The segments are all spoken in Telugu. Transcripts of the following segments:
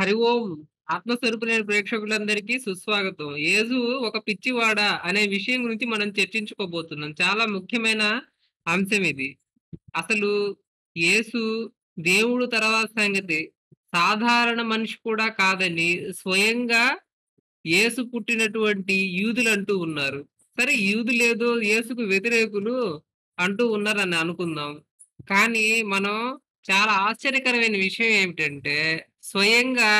హరి ఓం ఆత్మస్వరూపులైన ప్రేక్షకులందరికీ సుస్వాగతం. యేసు ఒక పిచ్చివాడా అనే విషయం గురించి మనం చర్చించుకోబోతున్నాం. చాలా ముఖ్యమైన అంశం ఇది. అసలు యేసు దేవుడు తర్వాత సంగతి. సాధారణ మనిషి కూడా కాదని స్వయంగా యేసు పుట్టినటువంటి యూదులు అంటూ ఉన్నారు. సరే యూదులేదో యేసుకు వ్యతిరేకులు అంటూ ఉన్నారని అనుకుందాం. కానీ మనం చాలా ఆశ్చర్యకరమైన విషయం ఏమిటంటే స్వయంగా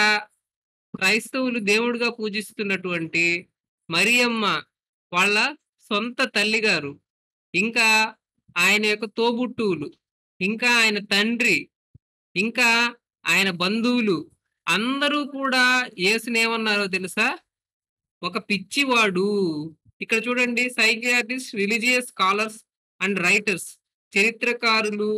క్రైస్తవులు దేవుడుగా పూజిస్తున్నటువంటి మరియమ్మ వాళ్ళ సొంత తల్లిగారు, ఇంకా ఆయన యొక్క తోబుట్టువులు, ఇంకా ఆయన తండ్రి, ఇంకా ఆయన బంధువులు అందరూ కూడా ఏసునేమన్నారో తెలుసా? ఒక పిచ్చివాడు. ఇక్కడ చూడండి psychiatrist, religious scholars and writers చరిత్రకారులు,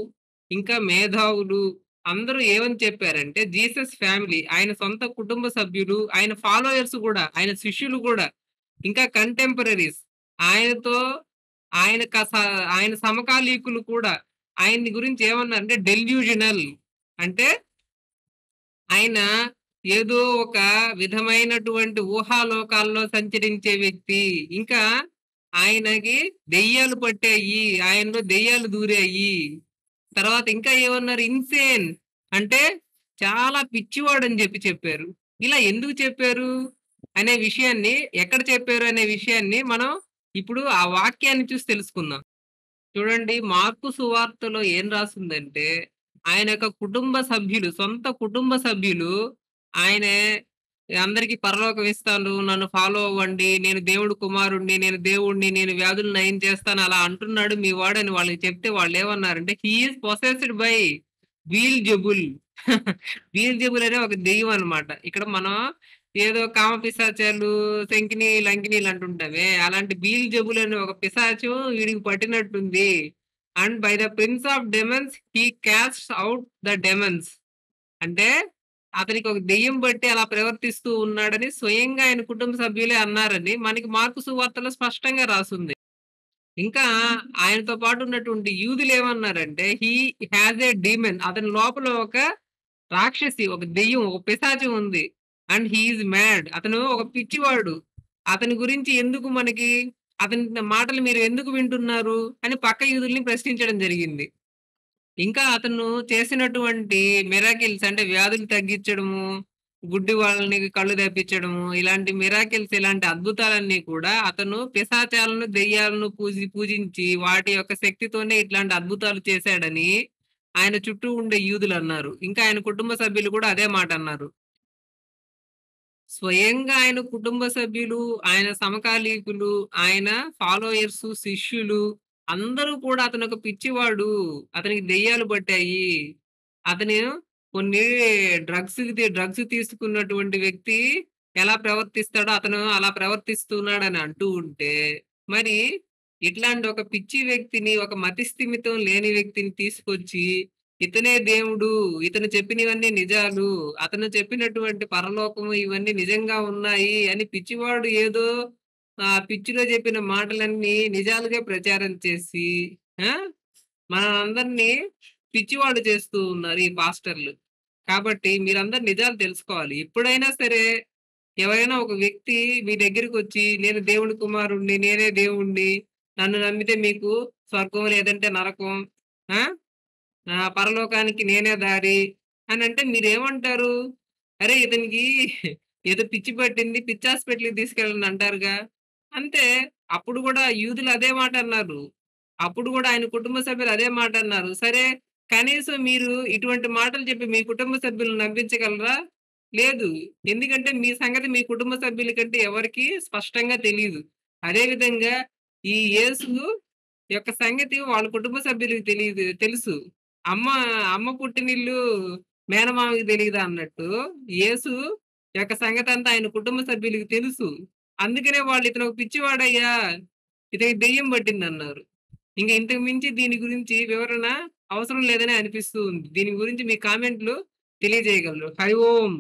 ఇంకా మేధావులు అందరూ ఏమని చెప్పారంటే జీసస్ ఫ్యామిలీ ఆయన సొంత కుటుంబ సభ్యులు, ఆయన ఫాలోయర్స్ కూడా ఆయన శిష్యులు కూడా ఇంకా కంటెంపరీస్ ఆయనతో ఆయన కస ఆయన సమకాలీకులు కూడా ఆయన్ని గురించి ఏమన్నారంటే డెల్యూజనల్ అంటే ఆయన ఏదో ఒక విధమైనటువంటి ఊహాలోకాల్లో సంచరించే వ్యక్తి. ఇంకా ఆయనకి దెయ్యాలు పట్టాయి. ఆయనలో దెయ్యాలు దూరాయి. తర్వాత ఇంకా ఏమన్నారు ఇన్సేన్ అంటే చాలా పిచ్చివాడు అని చెప్పి చెప్పారు. ఇలా ఎందుకు చెప్పారు? అనే విషయాన్ని ఎక్కడ చెప్పారు అనే విషయాన్ని మనం ఇప్పుడు ఆ వాక్యాన్ని చూసి తెలుసుకుందాం. చూడండి మార్కు సువార్తలో ఏం రాసిందంటే ఆయన యొక్క కుటుంబ సభ్యులు, సొంత కుటుంబ సభ్యులు ఆయనే అందరికి పరలోకం ఇస్తాను. నన్ను ఫాలో అవ్వండి. నేను దేవుడు కుమారుణ్ణి నేను దేవుడిని. నేను వ్యాధులు నయం చేస్తాను. అలా అంటున్నాడు మీ వాడని వాళ్ళకి చెప్తే వాళ్ళు ఏమన్నారంటే హీఈస్ పొసెస్డ్ బై వీల్ జబుల్ వీల్ బీల్జెబుల్ అనే ఒక దెయ్యం అన్నమాట. ఇక్కడ మనం ఏదో కామ పిశాచాలు శంకిని, లంకినీలు అంటుంటామే అలాంటి బీల్ జబుల్ అనే ఒక పిశాచు వీడికి పట్టినట్టుంది. And by the prince of demons he cast out the demons. అంటే అతనికి ఒక దెయ్యం బట్టి అలా ప్రవర్తిస్తూ ఉన్నాడని స్వయంగా ఆయన కుటుంబ సభ్యులే అన్నారని మనకి మార్కు సువార్తలో స్పష్టంగా రాసుంది. ఇంకా ఆయనతో పాటు ఉన్నటువంటి యూదులు ఏమన్నారంటే హీ హ్యాజ్ ఎ డీమన్ అతని లోపల ఒక రాక్షసి, ఒక దెయ్యం, ఒక పిశాచం ఉంది. అండ్ హీఈస్ మ్యాడ్ అతను ఒక పిచ్చివాడు. అతని గురించి ఎందుకు మనకి అతని మాటలు మీరు ఎందుకు వింటున్నారు? అని పక్క యూదుల్ని ప్రశ్నించడం జరిగింది. ఇంకా అతను చేసినటువంటి మిరాకిల్స్ అంటే వ్యాధులు తగ్గించడము, గుడ్డి వాళ్ళని కళ్ళు తెప్పించడము, ఇలాంటి మిరాకిల్స్ ఇలాంటి అద్భుతాలన్నీ కూడా అతను పిశాచాలను, దెయ్యాలను పూజి పూజించి వాటి యొక్క శక్తితోనే ఇట్లాంటి అద్భుతాలు చేశాడని ఆయన చుట్టూ ఉండే యూదులు అన్నారు. ఇంకా ఆయన కుటుంబ సభ్యులు కూడా అదే మాట అన్నారు. స్వయంగా ఆయన కుటుంబ సభ్యులు, ఆయన సమకాలీకులు, ఆయన ఫాలోయర్స్, శిష్యులు అందరూ కూడా అతను ఒక పిచ్చివాడు. అతనికి దెయ్యాలు పట్టాయి. అతను కొన్ని డ్రగ్స్ డ్రగ్స్ తీసుకున్నటువంటి వ్యక్తి ఎలా ప్రవర్తిస్తాడో అతను అలా ప్రవర్తిస్తున్నాడని అంటూ ఉంటే, మరి ఇట్లాంటి ఒక పిచ్చి వ్యక్తిని, ఒక మతిస్థిమితం లేని వ్యక్తిని తీసుకొచ్చి ఇతనే దేవుడు. ఇతను చెప్పినవన్నీ నిజాలు. అతను చెప్పినటువంటి పరలోకము ఇవన్నీ నిజంగా ఉన్నాయి అని పిచ్చివాడు ఏదో ఆ పిచ్చిలో చెప్పిన మాటలన్నీ నిజాలుగా ప్రచారం చేసి మనందరినీ మనందరిని పిచ్చివాడు చేస్తూ ఉన్నారు ఈ పాస్టర్లు. కాబట్టి మీరందరు నిజాలు తెలుసుకోవాలి. ఎప్పుడైనా సరే ఎవరైనా ఒక వ్యక్తి మీ దగ్గరికి వచ్చి నేను దేవుడి కుమారుణ్ణి నేనే దేవుణ్ణి నన్ను నమ్మితే మీకు స్వర్గం లేదంటే నరకం. పరలోకానికి నేనే దారి అని అంటే మీరేమంటారు? అరే ఇతనికి ఏదో పిచ్చి పట్టింది. పిచ్చి హాస్పిటల్‌కి తీసుకెళ్ళండి అంటారుగా. అంతే అప్పుడు కూడా యూదులు అదే మాట అన్నారు. అప్పుడు కూడా ఆయన కుటుంబ సభ్యులు అదే మాట అన్నారు. సరే కనీసం మీరు ఇటువంటి మాటలు చెప్పి మీ కుటుంబ సభ్యులను నమ్మించగలరా? లేదు. ఎందుకంటే మీ సంగతి మీ కుటుంబ సభ్యుల కంటే ఎవరికి స్పష్టంగా తెలియదు అదే విధంగా ఈ యేసు యొక్క సంగతి వాళ్ళ కుటుంబ సభ్యులకి తెలియదు తెలుసు. అమ్మ అమ్మ పుట్టినిల్లు మేనమామకి తెలియదా అన్నట్టు యేసు యొక్క సంగతి అంతా ఆయన కుటుంబ సభ్యులకి తెలుసు. అందుకనే వాళ్ళు ఇతను ఒక పిచ్చివాడయ్యా! ఇతనికి దెయ్యం పట్టిందన్నారు. ఇంకా ఇంతకు మించి దీని గురించి వివరణ అవసరం లేదని అనిపిస్తూ ఉంది. దీని గురించి మీ కామెంట్‌లు తెలియజేయగలరు. హరి ఓం.